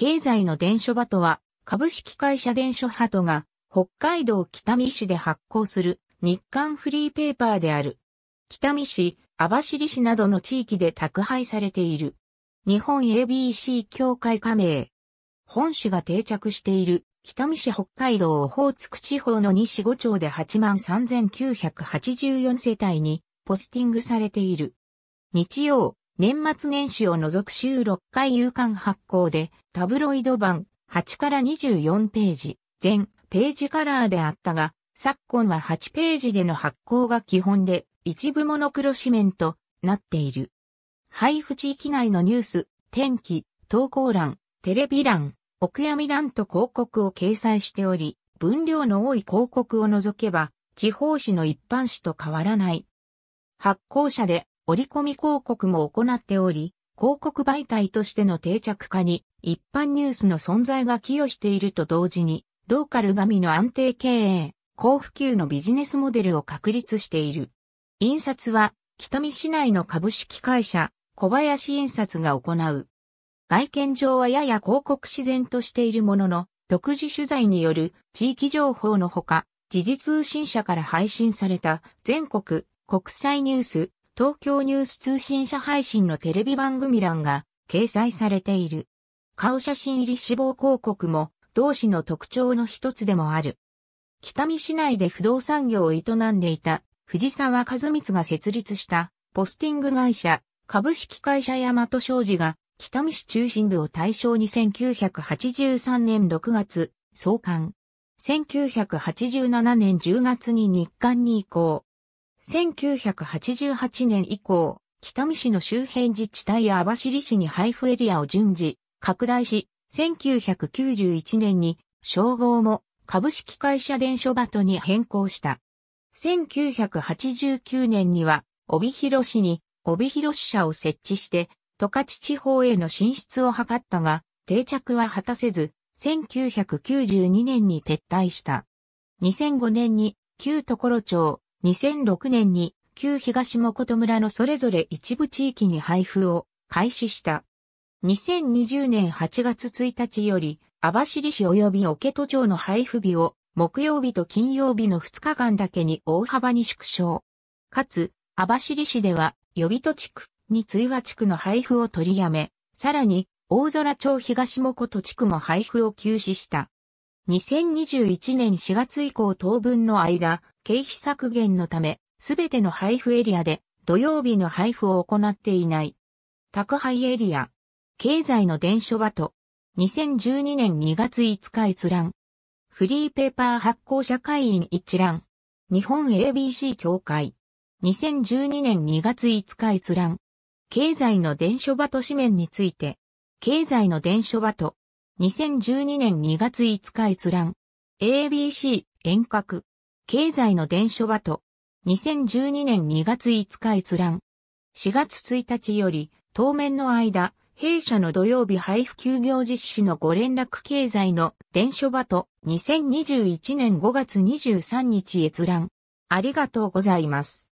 経済の伝書バトは、株式会社伝書ハトが、北海道北見市で発行する日刊フリーペーパーである。北見市、網走市などの地域で宅配されている。日本 ABC 協会加盟。本市が定着している北見市北海道オホーツク地方の西5町で83,984世帯にポスティングされている。日曜、年末年始を除く週6回夕刊発行でタブロイド版8から24ページ、全ページカラーであったが、昨今は8ページでの発行が基本で一部モノクロ紙面となっている。配布地域内のニュース、天気、投稿欄、テレビ欄、お悔やみ欄と広告を掲載しており、分量の多い広告を除けば、地方紙の一般紙と変わらない。発行者で折り込み広告も行っており、広告媒体としての定着化に一般ニュースの存在が寄与していると同時に、ローカル紙の安定経営、高普及のビジネスモデルを確立している。印刷は北見市内の株式会社小林印刷が行う。外見上はやや広告自然としているものの、独自取材による地域情報のほか、時事通信社から配信された全国国際ニュース、東京ニュース通信社配信のテレビ番組欄が掲載されている。顔写真入り志望広告も同誌の特徴の一つでもある。北見市内で不動産業を営んでいた藤沢和光が設立したポスティング会社株式会社大和商事が北見市中心部を対象に1983年6月創刊。1987年10月に日刊に移行。1988年以降、北見市の周辺自治体や網走市に配布エリアを順次拡大し、1991年に称号も株式会社電書バトに変更した。1989年には帯広市に帯広支社を設置して、十勝地方への進出を図ったが、定着は果たせず、1992年に撤退した。2005年に旧所町、2006年に旧東本村のそれぞれ一部地域に配布を開始した。2020年8月1日より、網走市及び桶戸町の配布日を木曜日と金曜日の2日間だけに大幅に縮小。かつ、網走市では予備都地区に追和地区の配布を取りやめ、さらに大空町東本地区も配布を休止した。2021年4月以降当分の間、経費削減のため、すべての配布エリアで土曜日の配布を行っていない。宅配エリア、経済の伝書バト、2012年2月5日閲覧。フリーペーパー発行社会員一覧。日本 ABC 協会。2012年2月5日閲覧。経済の伝書バト紙面について。経済の伝書バト。2012年2月5日閲覧。ABC 遠隔。経済の伝書バト。2012年2月5日閲覧。4月1日より当面の間、弊社の土曜日配布休業実施のご連絡経済の伝書バト2021年5月23日閲覧。ありがとうございます。